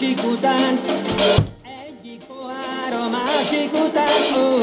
másik után, egyik pohár a másik után, ó.